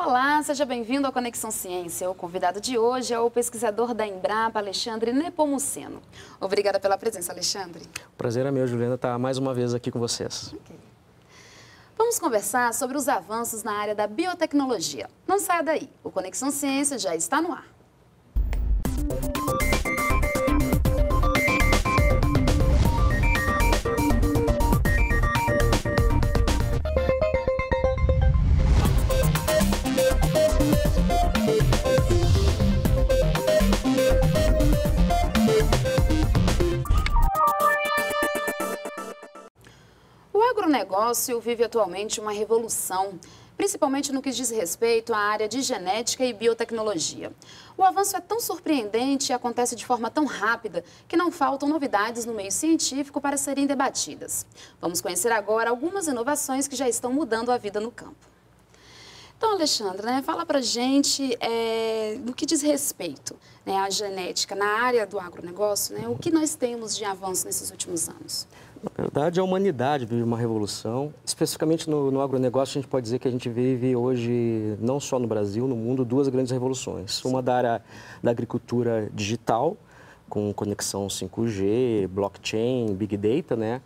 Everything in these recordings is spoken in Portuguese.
Olá, seja bem-vindo ao Conexão Ciência. O convidado de hoje é o pesquisador da Embrapa, Alexandre Nepomuceno. Obrigada pela presença, Alexandre. Prazer é meu, Juliana, estar mais uma vez aqui com vocês. Okay. Vamos conversar sobre os avanços na área da biotecnologia. Não saia daí, o Conexão Ciência já está no ar. Agronegócio vive atualmente uma revolução, principalmente no que diz respeito à área de genética e biotecnologia. O avanço é tão surpreendente e acontece de forma tão rápida que não faltam novidades no meio científico para serem debatidas. Vamos conhecer agora algumas inovações que já estão mudando a vida no campo. Então, Alexandre, né, fala para gente é, no que diz respeito né, à genética na área do agronegócio, né, o que nós temos de avanço nesses últimos anos. Na verdade, a humanidade vive uma revolução. Especificamente no, no agronegócio, a gente pode dizer que a gente vive hoje, não só no Brasil, no mundo, duas grandes revoluções. Uma da área da agricultura digital, com conexão 5G, blockchain, big data, né?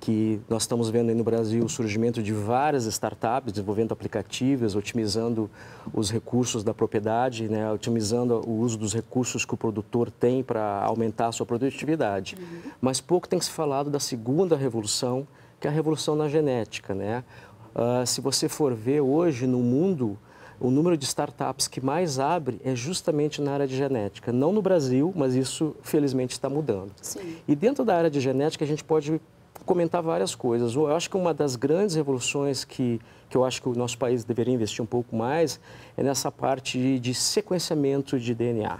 Que nós estamos vendo aí no Brasil o surgimento de várias startups desenvolvendo aplicativos, otimizando os recursos da propriedade, né, otimizando o uso dos recursos que o produtor tem para aumentar a sua produtividade. Uhum. Mas pouco tem se falado da segunda revolução, que é a revolução na genética. Né? Uh, se você for ver hoje no mundo, o número de startups que mais abre é justamente na área de genética. Não no Brasil, mas isso felizmente está mudando. Sim. E dentro da área de genética a gente pode comentar várias coisas. Eu acho que uma das grandes revoluções que, que eu acho que o nosso país deveria investir um pouco mais é nessa parte de, de sequenciamento de DNA.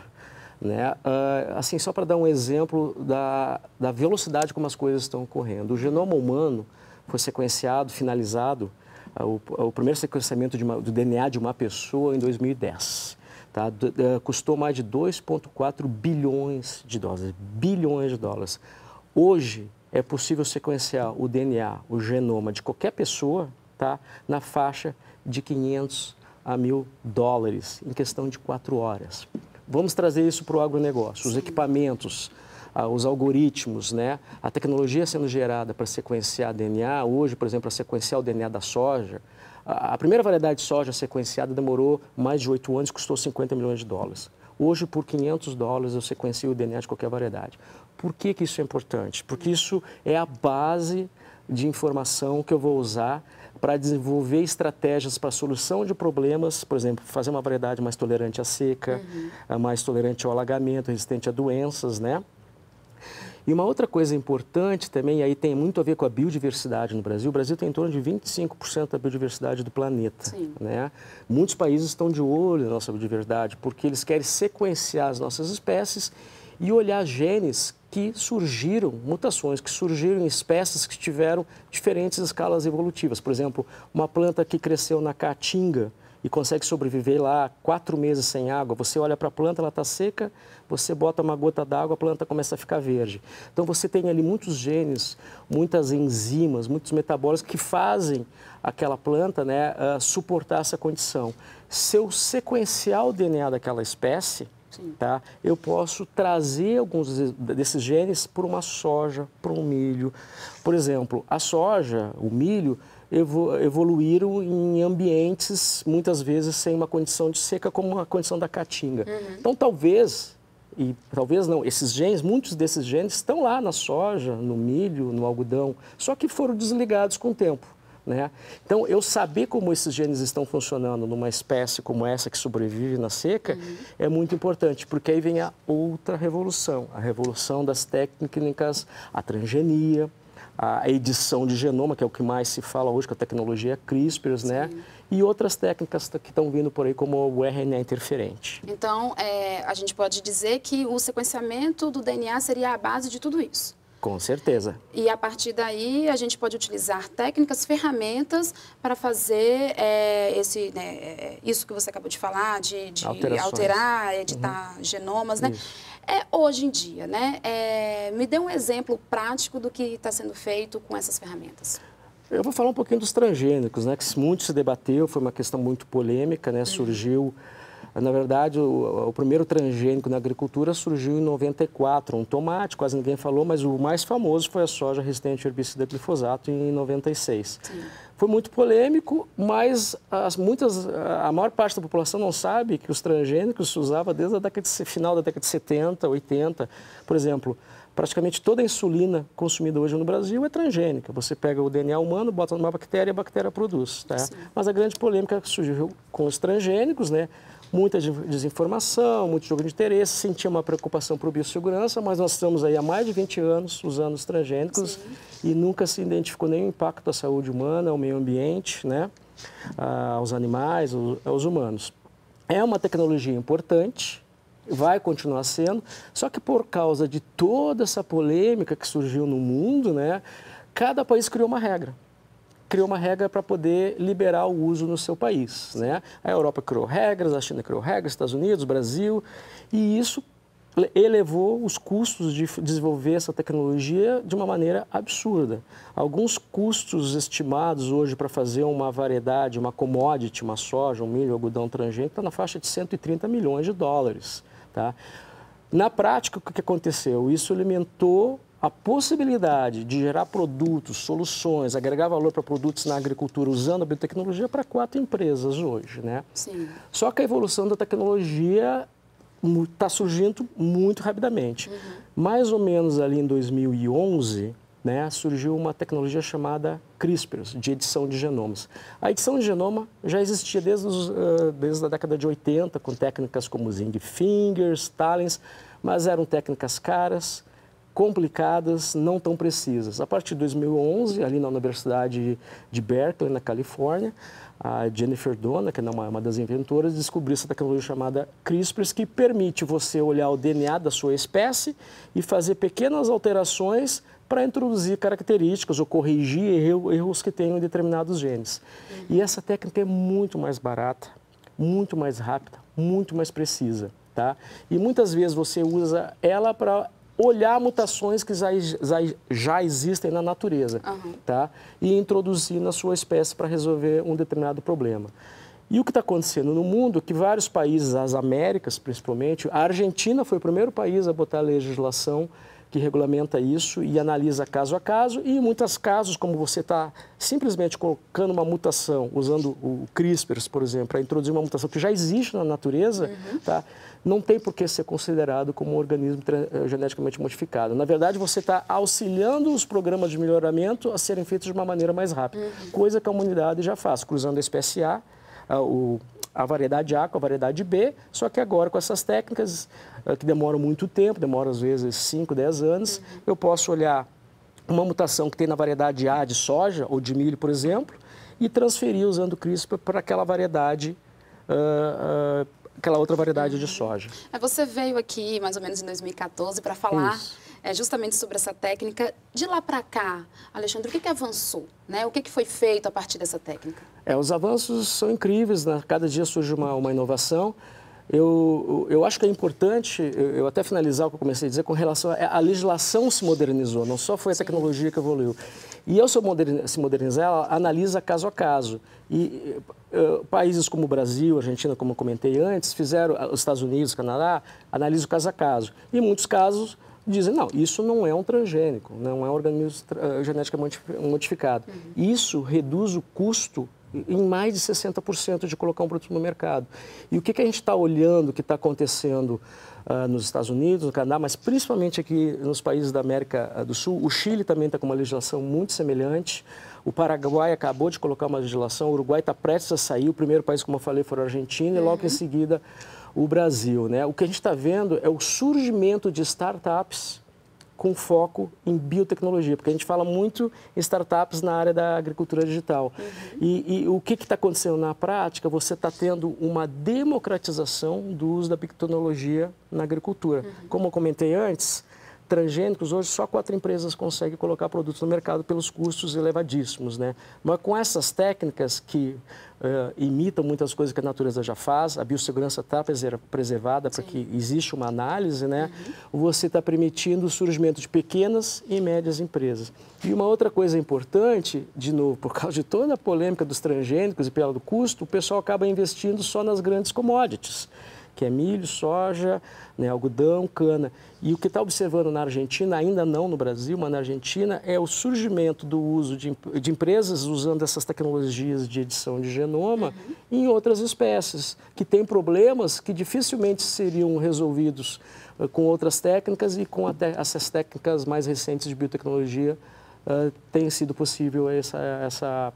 Né? Uh, assim, só para dar um exemplo da, da velocidade como as coisas estão ocorrendo. O genoma humano foi sequenciado, finalizado, uh, o, o, primeiro sequenciamento uma, do DNA de uma pessoa em 2010. Tá? D uh, custou mais de 2,4 bilhões de dólares. Bilhões de dólares. Hoje, é possível sequenciar o DNA, o genoma de qualquer pessoa, tá? na faixa de 500 a mil dólares, em questão de quatro horas. Vamos trazer isso para o agronegócio. Os equipamentos, os algoritmos, né? a tecnologia sendo gerada para sequenciar DNA, hoje, por exemplo, para sequenciar o DNA da soja, a primeira variedade de soja sequenciada demorou mais de oito anos e custou 50 milhões de dólares. Hoje, por 500 dólares, eu sequencio o DNA de qualquer variedade. Por que, que isso é importante? Porque isso é a base de informação que eu vou usar para desenvolver estratégias para solução de problemas, por exemplo, fazer uma variedade mais tolerante à seca, uhum. mais tolerante ao alagamento, resistente a doenças, né? E uma outra coisa importante também, aí tem muito a ver com a biodiversidade no Brasil, o Brasil tem em torno de 25% da biodiversidade do planeta. Sim. Né? Muitos países estão de olho na nossa biodiversidade, porque eles querem sequenciar as nossas espécies e olhar genes que surgiram, mutações que surgiram em espécies que tiveram diferentes escalas evolutivas. Por exemplo, uma planta que cresceu na caatinga e consegue sobreviver lá quatro meses sem água, você olha para a planta, ela está seca, você bota uma gota d'água, a planta começa a ficar verde. Então você tem ali muitos genes, muitas enzimas, muitos metabólicos que fazem aquela planta né, uh, suportar essa condição. Se eu sequenciar o DNA daquela espécie, Tá? Eu posso trazer alguns desses genes para uma soja, para um milho. Por exemplo, a soja, o milho, evoluíram em ambientes, muitas vezes, sem uma condição de seca, como a condição da caatinga. Uhum. Então, talvez, e talvez não, esses genes, muitos desses genes estão lá na soja, no milho, no algodão, só que foram desligados com o tempo. Né? Então, eu saber como esses genes estão funcionando numa espécie como essa que sobrevive na seca uhum. é muito importante, porque aí vem a outra revolução, a revolução das técnicas, a transgenia, a edição de genoma, que é o que mais se fala hoje com a tecnologia CRISPR, né? E outras técnicas que estão vindo por aí, como o RNA interferente. Então, é, a gente pode dizer que o sequenciamento do DNA seria a base de tudo isso. Com certeza. E a partir daí a gente pode utilizar técnicas, ferramentas para fazer é, esse, né, é, isso que você acabou de falar, de, de alterar, editar uhum. genomas, né? É, hoje em dia, né? É, me dê um exemplo prático do que está sendo feito com essas ferramentas. Eu vou falar um pouquinho dos transgênicos, né, que muito se debateu, foi uma questão muito polêmica, né, surgiu... Na verdade, o, o, primeiro transgênico na agricultura surgiu em 94, um tomate, quase ninguém falou, mas o mais famoso foi a soja resistente ao herbicida glifosato em 96. Sim. Foi muito polêmico, mas as, muitas, a maior parte da população não sabe que os transgênicos se usava desde a década de, final da década de 70, 80. Por exemplo, praticamente toda a insulina consumida hoje no Brasil é transgênica. Você pega o DNA humano, bota numa bactéria e a bactéria produz. Tá? Mas a grande polêmica surgiu com os transgênicos, né? Muita desinformação, muito jogo de interesse, sentia uma preocupação por biossegurança, mas nós estamos aí há mais de 20 anos usando os transgênicos Sim. e nunca se identificou nenhum impacto à saúde humana, ao meio ambiente, né? aos animais, aos humanos. É uma tecnologia importante, vai continuar sendo, só que por causa de toda essa polêmica que surgiu no mundo, né, cada país criou uma regra. Criou uma regra para poder liberar o uso no seu país. Né? A Europa criou regras, a China criou regras, Estados Unidos, Brasil, e isso elevou os custos de desenvolver essa tecnologia de uma maneira absurda. Alguns custos estimados hoje para fazer uma variedade, uma commodity, uma soja, um milho, um algodão transgênico, está na faixa de 130 milhões de dólares. Tá? Na prática, o que aconteceu? Isso alimentou a possibilidade de gerar produtos, soluções, agregar valor para produtos na agricultura usando a biotecnologia para quatro empresas hoje, né? Sim. Só que a evolução da tecnologia está surgindo muito rapidamente. Uhum. Mais ou menos ali em 2011, né, surgiu uma tecnologia chamada CRISPR, de edição de genomas. A edição de genoma já existia desde, os, uh, desde a década de 80, com técnicas como Zing Fingers, Talens, mas eram técnicas caras, complicadas, não tão precisas. A partir de 2011, ali na Universidade de Berkeley, na Califórnia, a Jennifer Dona, que é uma, das inventoras, descobriu essa tecnologia chamada CRISPR, que permite você olhar o DNA da sua espécie e fazer pequenas alterações para introduzir características ou corrigir erros que tenham em determinados genes. E essa técnica é muito mais barata, muito mais rápida, muito mais precisa. Tá? E muitas vezes você usa ela para olhar mutações que já, já existem na natureza uhum. tá? e introduzir na sua espécie para resolver um determinado problema. E o que está acontecendo no mundo é que vários países, as Américas principalmente, a Argentina foi o primeiro país a botar a legislação que regulamenta isso e analisa caso a caso. E em muitos casos, como você está simplesmente colocando uma mutação, usando o CRISPR, por exemplo, para introduzir uma mutação que já existe na natureza, uhum. tá? Não tem por que ser considerado como um organismo eh, geneticamente modificado. Na verdade, você está auxiliando os programas de melhoramento a serem feitos de uma maneira mais rápida, uhum. coisa que a humanidade já faz, cruzando a espécie A, a, o, a variedade A com a variedade B, só que agora com essas técnicas uh, que demoram muito tempo, demoram às vezes 5, 10 anos, uhum. eu posso olhar uma mutação que tem na variedade A de soja ou de milho, por exemplo, e transferir usando o CRISPR para aquela variedade uh, uh, aquela outra variedade de soja. Você veio aqui mais ou menos em 2014 para falar é, justamente sobre essa técnica. De lá para cá, Alexandre, o que, que avançou? Né? O que, que foi feito a partir dessa técnica? É, os avanços são incríveis, né? cada dia surge uma, uma inovação. Eu, eu acho que é importante, eu, eu até finalizar o que eu comecei a dizer, com relação à legislação se modernizou, não só foi a tecnologia que evoluiu. E ao se modernizar, ela analisa caso a caso. E uh, países como o Brasil, Argentina, como eu comentei antes, fizeram, os Estados Unidos, Canadá, analisam caso a caso. E em muitos casos dizem, não, isso não é um transgênico, não é um organismo uh, geneticamente modificado. Uhum. Isso reduz o custo em mais de 60% de colocar um produto no mercado. E o que, que a gente está olhando que está acontecendo uh, nos Estados Unidos, no Canadá, mas principalmente aqui nos países da América do Sul? O Chile também está com uma legislação muito semelhante. O Paraguai acabou de colocar uma legislação, o Uruguai está prestes a sair. O primeiro país, como eu falei, foi a Argentina uhum. e logo em uhum. seguida o Brasil. Né? O que a gente está vendo é o surgimento de startups com foco em biotecnologia, porque a gente fala muito em startups na área da agricultura digital. Uhum. E, e, o que está acontecendo na prática? Você está tendo uma democratização do uso da biotecnologia na agricultura. Uhum. Como eu comentei antes, transgênicos, hoje só quatro empresas conseguem colocar produtos no mercado pelos custos elevadíssimos. Né? Mas com essas técnicas que uh, imitam muitas coisas que a natureza já faz, a biossegurança está preservada para que exista uma análise, né? Uhum. você está permitindo o surgimento de pequenas e médias empresas. E uma outra coisa importante, de novo, por causa de toda a polêmica dos transgênicos e pelo custo, o pessoal acaba investindo só nas grandes commodities que é milho, soja, né, algodão, cana. E o que está observando na Argentina, ainda não no Brasil, mas na Argentina, é o surgimento do uso de, de empresas usando essas tecnologias de edição de genoma uhum. em outras espécies, que têm problemas que dificilmente seriam resolvidos uh, com outras técnicas e com até essas técnicas mais recentes de biotecnologia uh, tem sido possível essa, essa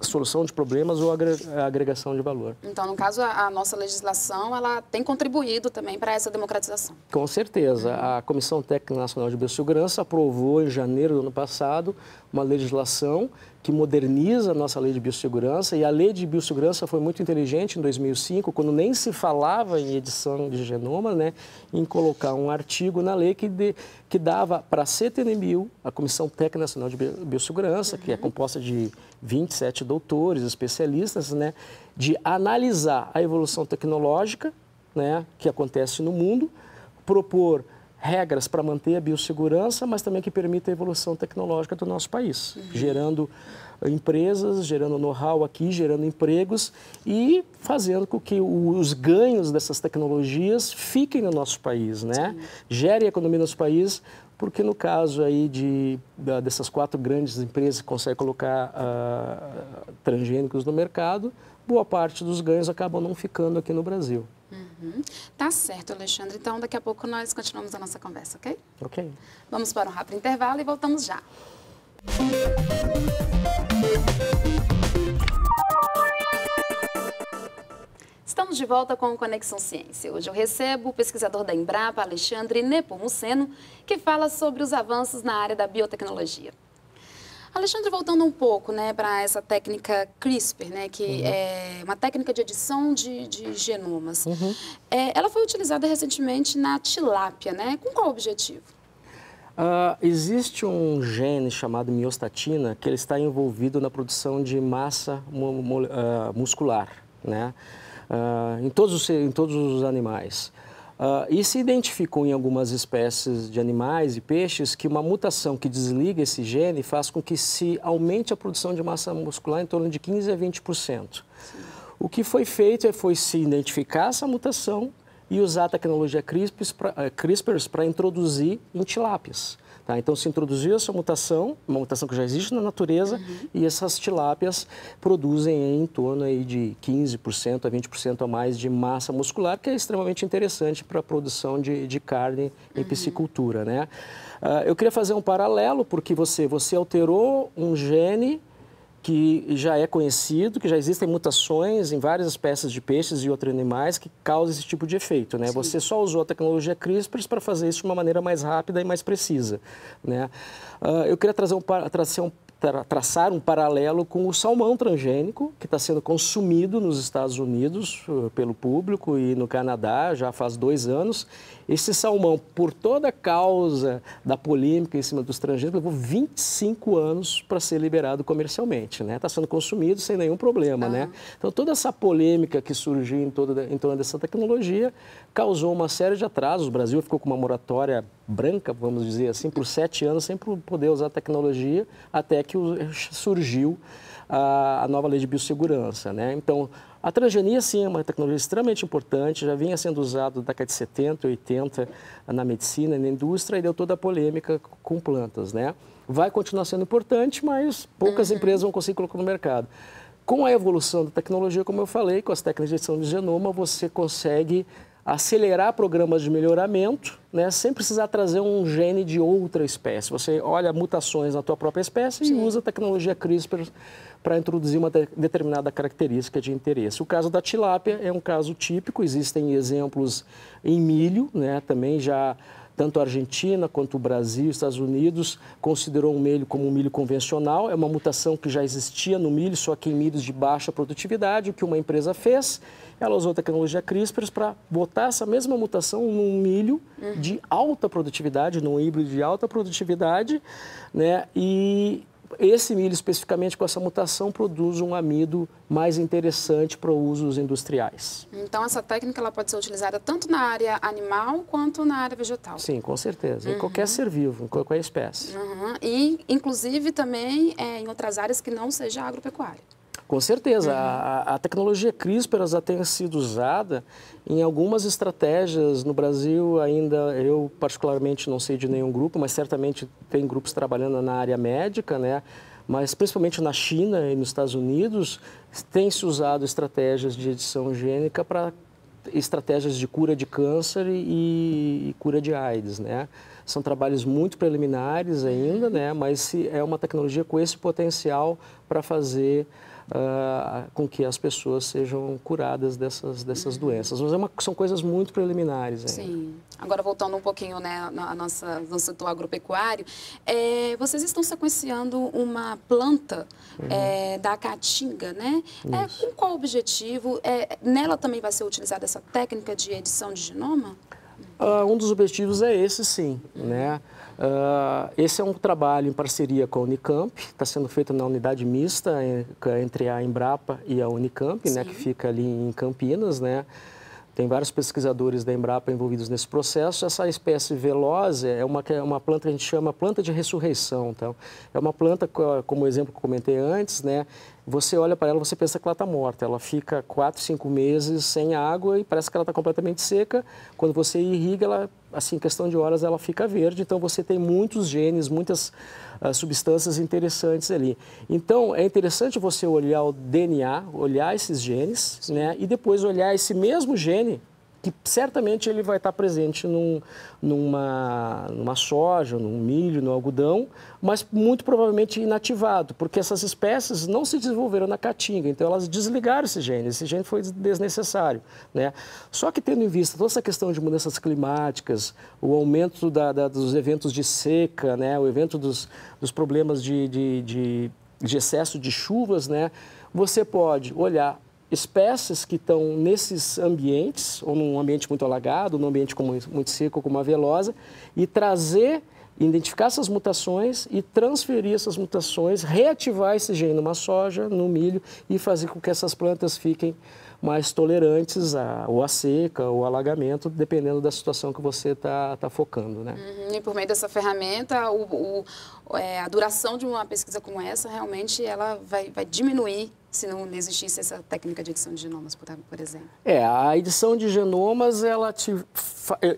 solução de problemas ou agregação de valor. Então, no caso, a, nossa legislação ela tem contribuído também para essa democratização. Com certeza. Uhum. A Comissão Técnica Nacional de Biossegurança aprovou em janeiro do ano passado uma legislação que moderniza a nossa lei de biossegurança e a lei de biossegurança foi muito inteligente em 2005, quando nem se falava em edição de genoma, né, em colocar um artigo na lei que, de, que dava para a CTNBio, a Comissão Técnica Nacional de Biossegurança, uhum. que é uhum. composta de 27 doutores, especialistas, né, de analisar a evolução tecnológica né, que acontece no mundo, propor regras para manter a biossegurança, mas também que permita a evolução tecnológica do nosso país, uhum. gerando empresas, gerando know-how aqui, gerando empregos e fazendo com que os ganhos dessas tecnologias fiquem no nosso país, né? Gere a economia no nosso país, porque no caso aí de, dessas quatro grandes empresas que conseguem colocar uh, transgênicos no mercado, boa parte dos ganhos acabam não ficando aqui no Brasil. Uhum. Tá certo, Alexandre. Então, daqui a pouco nós continuamos a nossa conversa, ok? Ok. Vamos para um rápido intervalo e voltamos já. Estamos de volta com o Conexão Ciência. Hoje eu recebo o pesquisador da Embrapa, Alexandre Nepomuceno, que fala sobre os avanços na área da biotecnologia. Alexandre, voltando um pouco né, para essa técnica CRISPR, né, que uhum. é uma técnica de edição de, de genomas, uhum. é, ela foi utilizada recentemente na tilápia, né? Com qual objetivo? Uh, existe um gene chamado miostatina que ele está envolvido na produção de massa mu mu uh, muscular, né? Uh, em, todos os, em todos os animais. Uh, e se identificou em algumas espécies de animais e peixes que uma mutação que desliga esse gene faz com que se aumente a produção de massa muscular em torno de 15 a 20%. Sim. O que foi feito é, foi se identificar essa mutação e usar a tecnologia CRISPR para introduzir em tilápias. Tá? Então, se introduziu essa mutação, uma mutação que já existe na natureza, uhum. e essas tilápias produzem em torno aí de 15% a 20% a mais de massa muscular, que é extremamente interessante para a produção de, de carne em uhum. piscicultura. Né? Uh, eu queria fazer um paralelo, porque você, você alterou um gene que já é conhecido, que já existem mutações em várias espécies de peixes e outros animais que causam esse tipo de efeito. Né? Você só usou a tecnologia CRISPR para fazer isso de uma maneira mais rápida e mais precisa. Né? Uh, eu queria trazer um, trazer um, traçar um paralelo com o salmão transgênico, que está sendo consumido nos Estados Unidos uh, pelo público e no Canadá já faz dois anos. Esse salmão, por toda a causa da polêmica em cima dos transgênicos, levou 25 anos para ser liberado comercialmente. Está né? Tá sendo consumido sem nenhum problema. Né? Então, toda essa polêmica que surgiu em, toda, em torno dessa tecnologia causou uma série de atrasos. O Brasil ficou com uma moratória branca, vamos dizer assim, por sete anos sem poder usar a tecnologia, até que surgiu a, a nova lei de biossegurança. Né? Então, a transgenia, sim, é uma tecnologia extremamente importante, já vinha sendo usado na década de 70, 80 na medicina, na indústria, e deu toda a polêmica com plantas, né? Vai continuar sendo importante, mas poucas uhum. empresas vão conseguir colocar no mercado. Com a evolução da tecnologia, como eu falei, com as técnicas de edição de genoma, você consegue acelerar programas de melhoramento, né, sem precisar trazer um gene de outra espécie. Você olha mutações na tua própria espécie Sim. e usa a tecnologia CRISPR para introduzir uma de determinada característica de interesse. O caso da tilápia é um caso típico, existem exemplos em milho, né, também já tanto a Argentina quanto o Brasil, Estados Unidos, considerou o milho como um milho convencional. É uma mutação que já existia no milho, só que em milhos de baixa produtividade. O que uma empresa fez, ela usou a tecnologia CRISPR para botar essa mesma mutação num milho de alta produtividade, num híbrido de alta produtividade, né? E esse milho, especificamente com essa mutação, produz um amido mais interessante para usos industriais. Então, essa técnica ela pode ser utilizada tanto na área animal quanto na área vegetal? Sim, com certeza. Uhum. Em qualquer ser vivo, em qualquer espécie. Uhum. E, inclusive, também é, em outras áreas que não seja agropecuária. Com certeza. Uhum. A, a, tecnologia CRISPR já tem sido usada em algumas estratégias. No Brasil, ainda eu particularmente não sei de nenhum grupo, mas certamente tem grupos trabalhando na área médica, né? Mas principalmente na China e nos Estados Unidos, tem se usado estratégias de edição gênica para estratégias de cura de câncer e, e cura de AIDS, né? São trabalhos muito preliminares ainda, né? Mas é uma tecnologia com esse potencial para fazer uh, com que as pessoas sejam curadas dessas, dessas uhum. doenças. Mas é uma, são coisas muito preliminares ainda. Sim. Agora, voltando um pouquinho né, na nossa, no setor agropecuário, é, vocês estão sequenciando uma planta uhum. é, da caatinga, né? É, com qual objetivo? É, nela também vai ser utilizada essa técnica de edição de genoma? Uh, um dos objetivos é esse, sim, né? Uh, esse é um trabalho em parceria com a Unicamp, está sendo feito na unidade mista entre a Embrapa e a Unicamp, né, que fica ali em Campinas, né? Tem vários pesquisadores da Embrapa envolvidos nesse processo. Essa espécie veloz é uma, é uma planta que a gente chama planta de ressurreição. Então, é uma planta, como o exemplo que eu comentei antes, né? Você olha para ela, você pensa que ela está morta. Ela fica quatro, cinco meses sem água e parece que ela está completamente seca. Quando você irriga, ela, assim, em questão de horas, ela fica verde. Então, você tem muitos genes, muitas uh, substâncias interessantes ali. Então, é interessante você olhar o DNA, olhar esses genes, né? E depois olhar esse mesmo gene que certamente ele vai estar presente num, numa, numa soja, num milho, no algodão, mas muito provavelmente inativado, porque essas espécies não se desenvolveram na caatinga, então elas desligaram esse gene, esse gene foi desnecessário. Né? Só que tendo em vista toda essa questão de mudanças climáticas, o aumento da, da, dos eventos de seca, né? o evento dos, dos problemas de, de, de, de excesso de chuvas, né? você pode olhar espécies que estão nesses ambientes, ou num ambiente muito alagado, num ambiente muito seco, como a velosa, e trazer, identificar essas mutações e transferir essas mutações, reativar esse gene numa soja, no milho, e fazer com que essas plantas fiquem mais tolerantes a, ou a seca ou alagamento, dependendo da situação que você está tá focando. Né? Uhum, e por meio dessa ferramenta, o, o, é, a duração de uma pesquisa como essa, realmente, ela vai, vai diminuir se não existisse essa técnica de edição de genomas, por, por exemplo? É, a edição de genomas, ela te,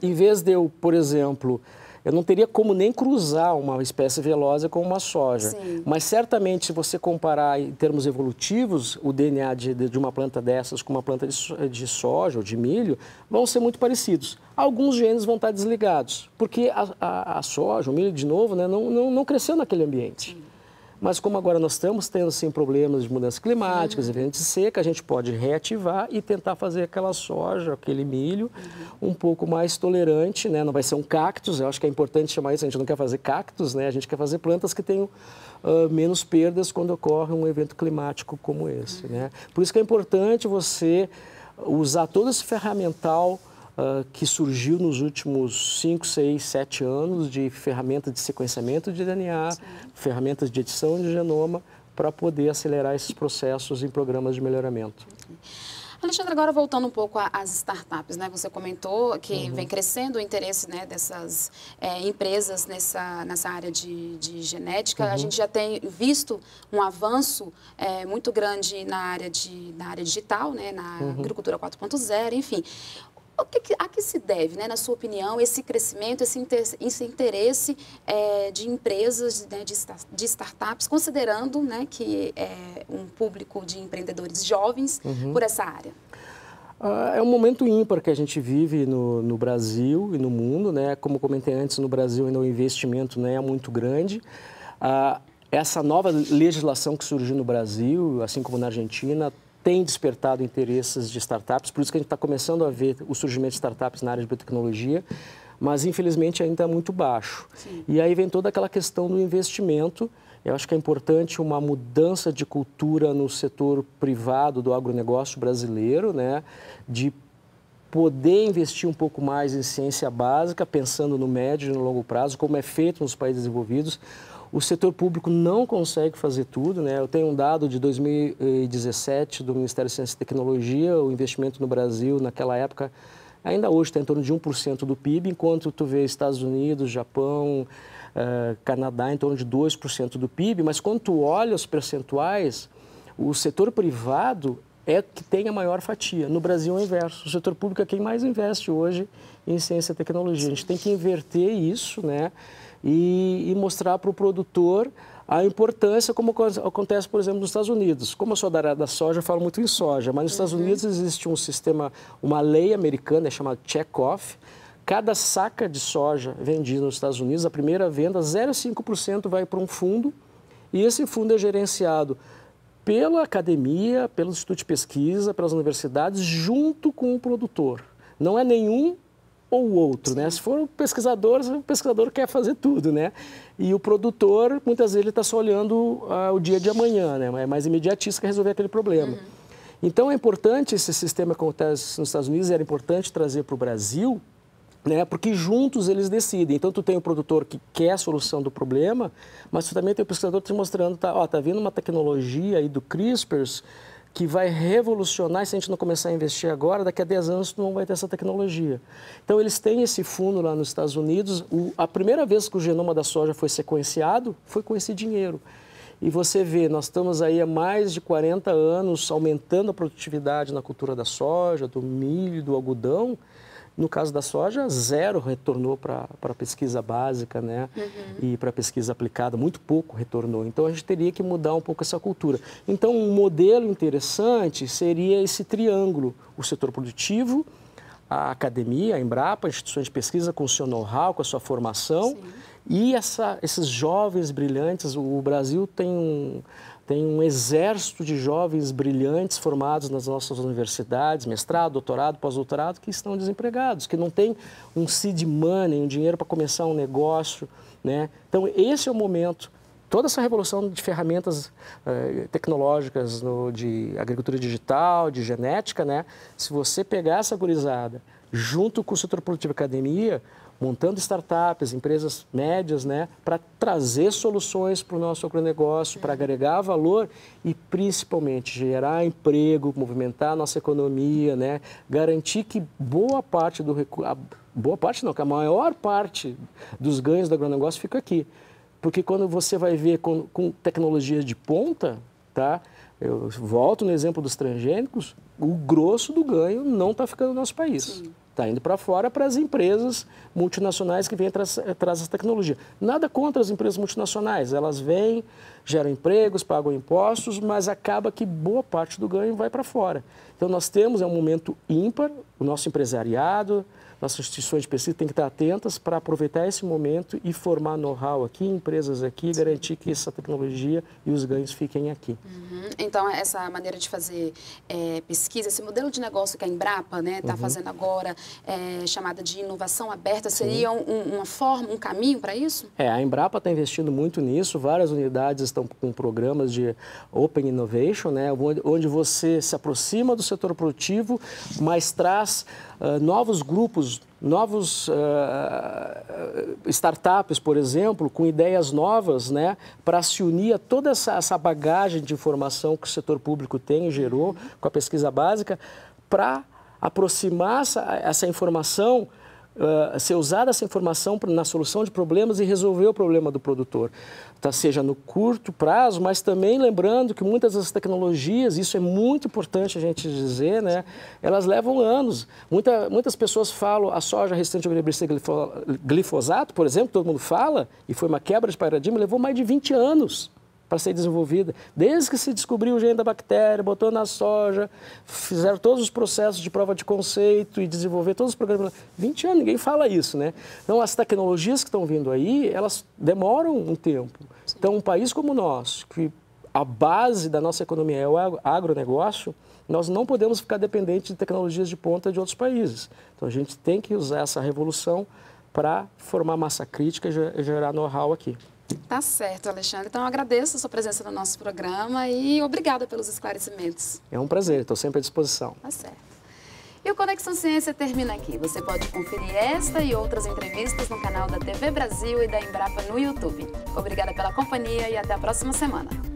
em vez de eu, por exemplo, eu não teria como nem cruzar uma espécie velosa com uma soja. Sim. Mas certamente, se você comparar em termos evolutivos, o DNA de, de uma planta dessas com uma planta de, de, soja ou de milho, vão ser muito parecidos. Alguns genes vão estar desligados, porque a, a, a soja, o milho, de novo, né, não, não, não cresceu naquele ambiente. Sim. Mas como agora nós estamos tendo assim, problemas de mudanças climáticas, uhum. eventos de seca, a gente pode reativar e tentar fazer aquela soja, aquele milho uhum. um pouco mais tolerante, né? Não vai ser um cactus, eu acho que é importante chamar isso, a gente não quer fazer cactus, né? A gente quer fazer plantas que tenham uh, menos perdas quando ocorre um evento climático como esse, uhum. né? Por isso que é importante você usar todo esse ferramental uh, que surgiu nos últimos 5, 6, 7 anos de ferramentas de sequenciamento de DNA, Sim. ferramentas de edição de genoma, para poder acelerar esses processos em programas de melhoramento. Alexandre, agora voltando um pouco às startups, né? Você comentou que uhum. vem crescendo o interesse né, dessas é, empresas nessa, nessa área de, de genética. Uhum. A gente já tem visto um avanço é, muito grande na área, de, na área digital, né? na uhum. agricultura 4.0, enfim. O que, a que se deve, né, na sua opinião, esse crescimento, esse, inter, esse interesse é, de empresas, né, de, de, startups, considerando né, que é um público de empreendedores jovens uhum. por essa área? Uh, é um momento ímpar que a gente vive no, no, Brasil e no mundo. Né? Como comentei antes, no Brasil ainda o investimento né, é muito grande. Uh, essa nova legislação que surgiu no Brasil, assim como na Argentina, tem despertado interesses de startups, por isso que a gente está começando a ver o surgimento de startups na área de biotecnologia. mas infelizmente ainda é muito baixo. Sim. E aí vem toda aquela questão do investimento. Eu acho que é importante uma mudança de cultura no setor privado do agronegócio brasileiro, né? de poder investir um pouco mais em ciência básica, pensando no médio e no longo prazo, como é feito nos países desenvolvidos. O setor público não consegue fazer tudo, né? Eu tenho um dado de 2017 do Ministério de Ciência e Tecnologia, o investimento no Brasil naquela época ainda hoje está em torno de 1% do PIB, enquanto tu vê Estados Unidos, Japão, uh, Canadá em torno de 2% do PIB, mas quando tu olha os percentuais, o setor privado é que tem a maior fatia. No Brasil é o inverso. O setor público é quem mais investe hoje em ciência e tecnologia. A gente tem que inverter isso, né? E, e mostrar para o produtor a importância, como acontece, por exemplo, nos Estados Unidos. Como eu sou da área da soja, eu falo muito em soja, mas nos uhum. Estados Unidos existe um sistema, uma lei americana, é chamada check-off. Cada saca de soja vendida nos Estados Unidos, a primeira venda, 0,5% vai para um fundo, e esse fundo é gerenciado pela academia, pelo Instituto de Pesquisa, pelas universidades, junto com o produtor. Não é nenhum ou o outro, né? Se for um pesquisador, o pesquisador quer fazer tudo, né? E o produtor, muitas vezes, ele está só olhando uh, o dia de amanhã, né? É mais imediatista que resolver aquele problema. Uhum. Então, é importante esse sistema que acontece nos Estados Unidos, era importante trazer para o Brasil, né? Porque juntos eles decidem. Então, tu tem o produtor que quer a solução do problema, mas tu também tem o pesquisador te mostrando, tá, ó, tá vindo uma tecnologia aí do CRISPR que vai revolucionar, se a gente não começar a investir agora, daqui a 10 anos não vai ter essa tecnologia. Então, eles têm esse fundo lá nos Estados Unidos. O, a primeira vez que o genoma da soja foi sequenciado foi com esse dinheiro. E você vê, nós estamos aí há mais de 40 anos aumentando a produtividade na cultura da soja, do milho, do algodão, no caso da soja, zero retornou para a pesquisa básica né? Uhum. e para a pesquisa aplicada, muito pouco retornou. Então, a gente teria que mudar um pouco essa cultura. Então, um modelo interessante seria esse triângulo, o setor produtivo, a academia, a Embrapa, instituições de pesquisa com o seu know-how, com a sua formação, Sim. e essa, esses jovens brilhantes. O Brasil tem um tem um exército de jovens brilhantes formados nas nossas universidades, mestrado, doutorado, pós-doutorado, que estão desempregados, que não têm um seed money, um dinheiro para começar um negócio. Né? Então, esse é o momento. Toda essa revolução de ferramentas eh, tecnológicas no, de agricultura digital, de genética, né? se você pegar essa gurizada junto com o setor produtivo e academia, montando startups, empresas médias, né, para trazer soluções para o nosso agronegócio, para agregar valor e principalmente gerar emprego, movimentar a nossa economia, né, garantir que boa parte do recurso, boa parte não, que a maior parte dos ganhos do agronegócio fica aqui. Porque quando você vai ver com, com tecnologias de ponta, tá? Eu volto no exemplo dos transgênicos, o grosso do ganho não está ficando no nosso país. Sim. Está indo para fora para as empresas multinacionais que vêm atrás essa tecnologia. Nada contra as empresas multinacionais. Elas vêm, geram empregos, pagam impostos, mas acaba que boa parte do ganho vai para fora. Então, nós temos, é um momento ímpar, o nosso empresariado, nossas instituições de pesquisa têm que estar atentas para aproveitar esse momento e formar know-how aqui, empresas aqui, garantir que essa tecnologia e os ganhos fiquem aqui. Uhum. Então, essa maneira de fazer é, pesquisa, esse modelo de negócio que a Embrapa está né, tá uhum. fazendo agora, é, chamada de inovação aberta, seria um, uma forma, um caminho para isso? É, a Embrapa está investindo muito nisso, várias unidades estão com programas de Open Innovation, né, onde você se aproxima do setor produtivo, mas traz uh, novos grupos novos uh, startups, por exemplo, com ideias novas, né, para se unir a toda essa, essa, bagagem de informação que o setor público tem e gerou com a pesquisa básica, para aproximar essa, essa informação uh, ser usada essa informação na solução de problemas e resolver o problema do produtor. Tá, seja no curto prazo, mas também lembrando que muitas das tecnologias, isso é muito importante a gente dizer, né, elas levam anos. Muita, muitas pessoas falam a soja resistente ao glifosato, por exemplo, todo mundo fala, e foi uma quebra de paradigma, levou mais de 20 anos para ser desenvolvida. Desde que se descobriu o gene da bactéria, botou na soja, fizeram todos os processos de prova de conceito e desenvolver todos os programas. 20 anos, ninguém fala isso, né? Então, as tecnologias que estão vindo aí, elas demoram um tempo. Então, um país como o nosso, que a base da nossa economia é o agronegócio, nós não podemos ficar dependentes de tecnologias de ponta de outros países. Então, a gente tem que usar essa revolução para formar massa crítica e gerar know-how aqui. Tá certo, Alexandre. Então, eu agradeço a sua presença no nosso programa e obrigada pelos esclarecimentos. É um prazer, estou sempre à disposição. Tá certo. E o Conexão Ciência termina aqui. Você pode conferir esta e outras entrevistas no canal da TV Brasil e da Embrapa no YouTube. Obrigada pela companhia e até a próxima semana.